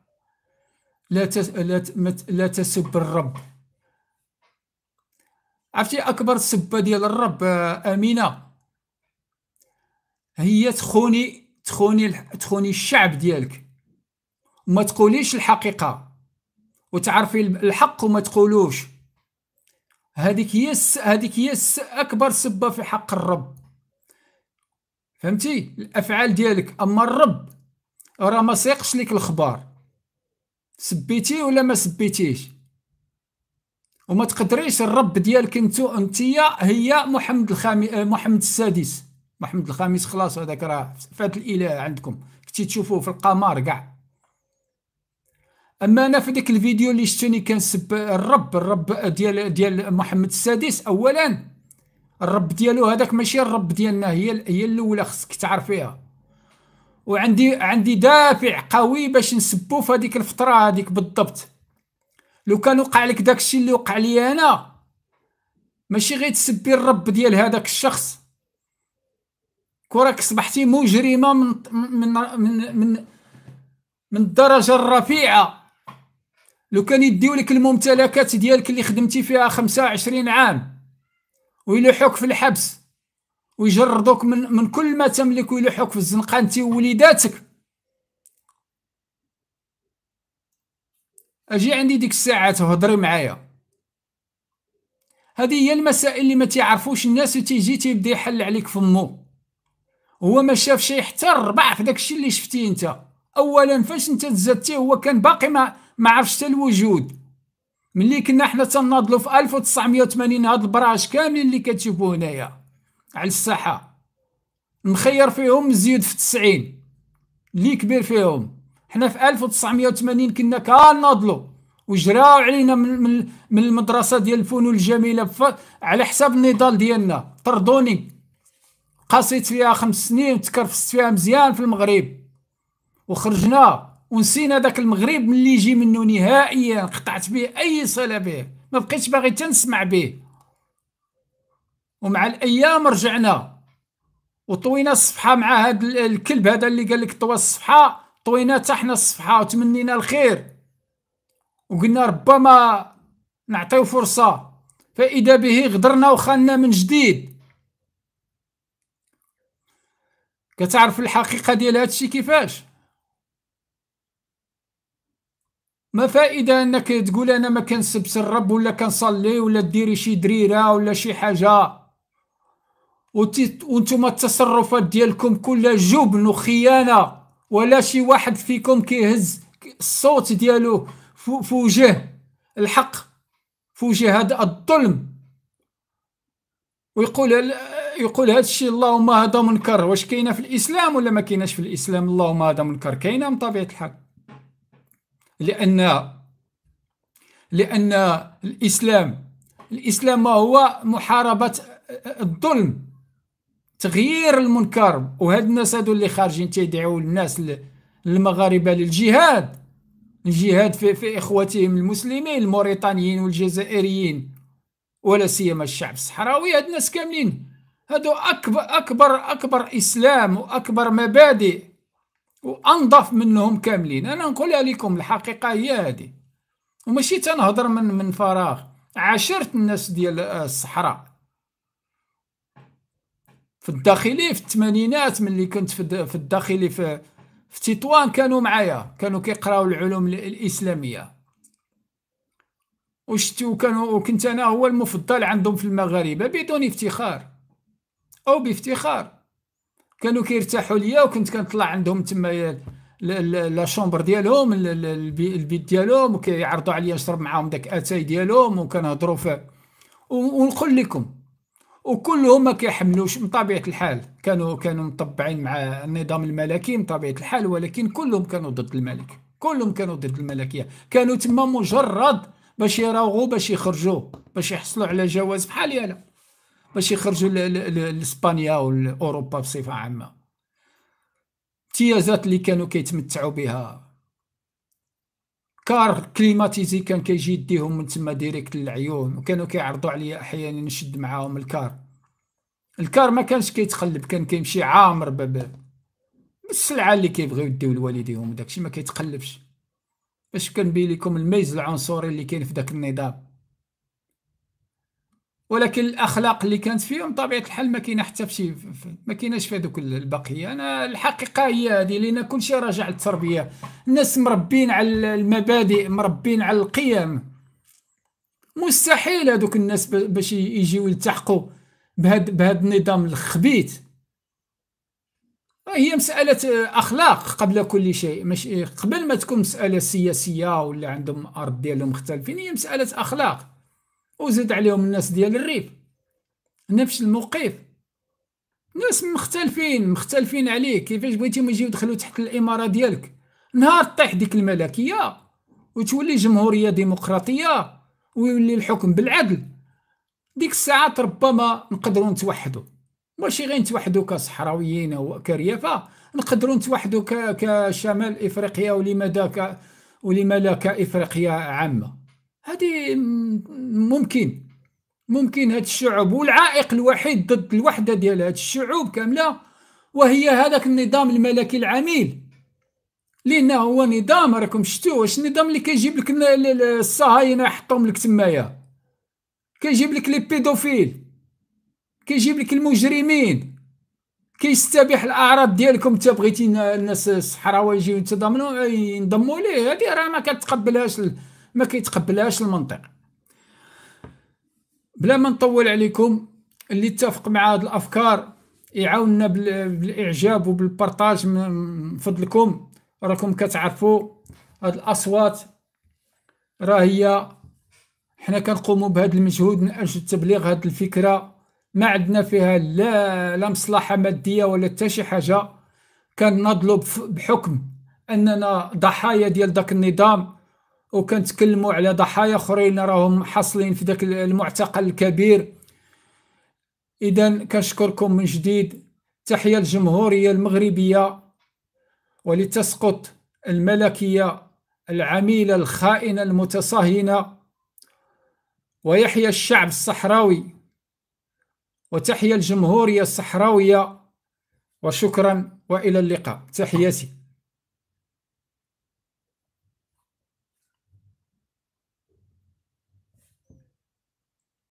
لا تس... لا, ت... لا تسب الرب. عرفتي أكبر سبة ديال الرب آه، آمينة؟ هي تخوني تخوني تخوني الشعب ديالك. وما تقوليش الحقيقة. وتعرفي الحق وما تقولوش. هذيك هي هذيك هي أكبر سبة في حق الرب. فهمتي؟ الأفعال ديالك. أما الرب راه ما سيقش لك الخبار. سبيتي ولا ما سبيتيش؟ وما تقدريش الرب ديالك انتو انتيا هي محمد الخامس محمد السادس. محمد الخامس خلاص هذاك راه فات الإله عندكم. كنتي تشوفوه في القمر كاع. أما أنا في ديك الفيديو اللي شتوني كنسب الرب الرب ديال ديال محمد السادس اولا الرب ديالو هذاك ماشي الرب ديالنا هي هي الأولى خصك تعرفيها وعندي عندي دافع قوي باش نسبو في هذيك الفترة هذيك بالضبط. لو كان وقع لك داكشي اللي وقع لي أنا ماشي غير تسبي الرب ديال هذاك الشخص. كوراك صبحتي مجرمة من من من من, من الدرجة الرفيعة. لو كان يديو لك الممتلكات ديالك اللي خدمتي فيها 25 عام. ويلوحوك في الحبس ويجردوك من من كل ما تملك ويلوحوك في الزنقة انت ووليداتك أجي عندي ديك الساعات وهضري معايا. هذه هي المسائل اللي ما تعرفوش الناس وتيجي تيبدا يحل عليك فمو هو ما شاف شي حتى الربع في داكشي اللي شفتي أنت. اولا فاش أنت تزادتي هو كان باقي ما ما عرفش حتى الوجود. ملي كنا حنا تناضلوا في 1980 هاد البراش كاملين اللي كتشوفوا هنايا. على الساحه نخير فيهم نزيد في 90 اللي كبير فيهم. حنا في 1980 كنا كناضلوا وجراو علينا من, من, من المدرسة ديال الفنون الجميلة على حساب النضال ديالنا. طردوني. قصيت فيها خمس سنين وتكرفست فيها مزيان في المغرب. وخرجنا. ونسينا داك المغرب ملي يجي منه نهائيا قطعت به أي صله به. ما بقيتش باغي تنسمع به. ومع الأيام رجعنا. وطوينا الصفحة مع هذا الكلب هذا اللي قال لك طوى الصفحة. طوينا حتى حنا الصفحة وتمنينا الخير. وقلنا ربما نعطيو فرصة. فإذا به غدرنا وخلنا من جديد. كتعرف الحقيقة ديال هادشي كيفاش؟ ما فائدة أنك تقول أنا ما كنسبس الرب ولا كنصلي ولا ديري شي دريرة ولا شي حاجة. وأنتم التصرفات ديالكم كلها جبن وخيانة ولا شي واحد فيكم كيهز الصوت ديالو في وجه الحق في وجه هذا الظلم. ويقول يقول هذا الشيء اللهم هذا منكر. واش كاينة في الإسلام ولا ما كايناش في الإسلام؟ اللهم هذا منكر. كاينة من طبيعة الحال. لأن لأن الإسلام الإسلام هو محاربة الظلم تغيير المنكر وهاد الناس هادو اللي خارجين تيدعوا الناس المغاربة للجهاد الجهاد في, في إخوتهم المسلمين الموريتانيين والجزائريين ولا سيما الشعب الصحراوي. هاد الناس كاملين هادو أكبر أكبر أكبر إسلام وأكبر مبادئ وأنظف منهم كاملين. أنا نقولها لكم الحقيقة هي هادي وماشي تنهضر من من فراغ. عاشرت الناس ديال الصحراء. في الداخلي في الثمانينات ملي كنت في الداخلي في في تطوان كانوا معايا. كانوا كيقراو العلوم الإسلامية. وشتي وكانوا وكنت أنا هو المفضل عندهم في المغاربة بدون افتخار. أو بافتخار. كانوا كيرتاحوا ليا وكنت كنطلع عندهم تما لا شومبر ديالهم البيت ديالهم وكيعرضوا عليا نشرب معاهم داك أتاي ديالهم وكنهضروا في ونقول لكم وكلهم ما كيحملوش من طبيعة الحال. كانوا كانوا مطبعين مع النظام الملكي من طبيعة الحال ولكن كلهم كانوا ضد الملك. كلهم كانوا ضد الملكية. كانوا تما مجرد باش يراوغوا باش يخرجوا باش يحصلوا على جواز بحالي أنا باش يخرجوا لإسبانيا والأوروبا بصفة عامة. امتيازات اللي كانوا كيتمتعوا بها. car climatisé كان كيجي يديهم من تما direct للعيون وكانوا كيعرضوا عليا أحيانا نشد معاهم ال car. ال car ما كانش كيتقلب كان كيمشي عامر باب. بالسلعه اللي كيبغيو يديو لوالديهم وداكشي ما كيتقلبش. باش كنبين لكم الميز العنصري اللي كاين في داك النظام. ولكن الأخلاق اللي كانت فيهم طبيعة الحال ما كاينة حتى في ما كايناش في هذوك البقية. أنا الحقيقة هي هذه لأن كلشي راجع للتربية. الناس مربين على المبادئ مربين على القيم. مستحيل هذوك الناس باش يجيو يلتحقوا بهذا بهذا النظام الخبيث. هي مسألة أخلاق قبل كل شيء. مش قبل ما تكون مسألة سياسية ولا عندهم أرض ديالهم مختلفين هي مسألة أخلاق. وزيد عليهم الناس ديال الريف. نفس الموقف. ناس مختلفين مختلفين عليك. كيفاش بغيتيهم يجيو يدخلوا تحت الإمارة ديالك؟ نهار طيح ديك الملكية. وتولي جمهورية ديمقراطية. ويولي الحكم بالعدل. ديك الساعات ربما نقدروا نتوحدوا. ماشي غير نتوحدوا كصحراويين أو كريافة. نقدروا نتوحدوا كشمال إفريقيا ولماذا ولما لا كإفريقيا عامة. هذه ممكن ممكن هاد الشعوب والعائق الوحيد ضد الوحدة ديال هاد الشعوب كاملة وهي هذاك النظام الملكي العميل. لأنه هو نظام راكم شفتوا واش النظام اللي كيجيب لك الصهاينة يحطهم لك تمايا كيجيب لك لي بيدوفيل كيجيب لك المجرمين كيستبيح الأعراض ديالكم. انت بغيتي الناس الصحراويه يجيو ينضموا ليه؟ هذه راه ما كتقبلهاش ما كيتقبلهاش المنطق. بلا ما نطول عليكم اللي اتفق مع هذه الأفكار يعاوننا بالإعجاب وبالبارطاج من فضلكم. راكم كتعرفوا هاد الأصوات. راه هي حنا كنقوموا بهذا المجهود من أجل تبليغ هذه الفكرة. ما عندنا فيها لا لا مصلحة مادية ولا حتى شي حاجة. كنضلب بحكم أننا ضحايا ديال داك النظام. وكنتكلموا على ضحايا أخرين راهم حاصلين في ذاك المعتقل الكبير. اذا كنشكركم من جديد. تحيا الجمهوريه المغربية ولتسقط الملكية العميلة الخائنة المتصهينة ويحيا الشعب الصحراوي. وتحيا الجمهوريه الصحراوية. وشكرا وإلى اللقاء. تحياتي.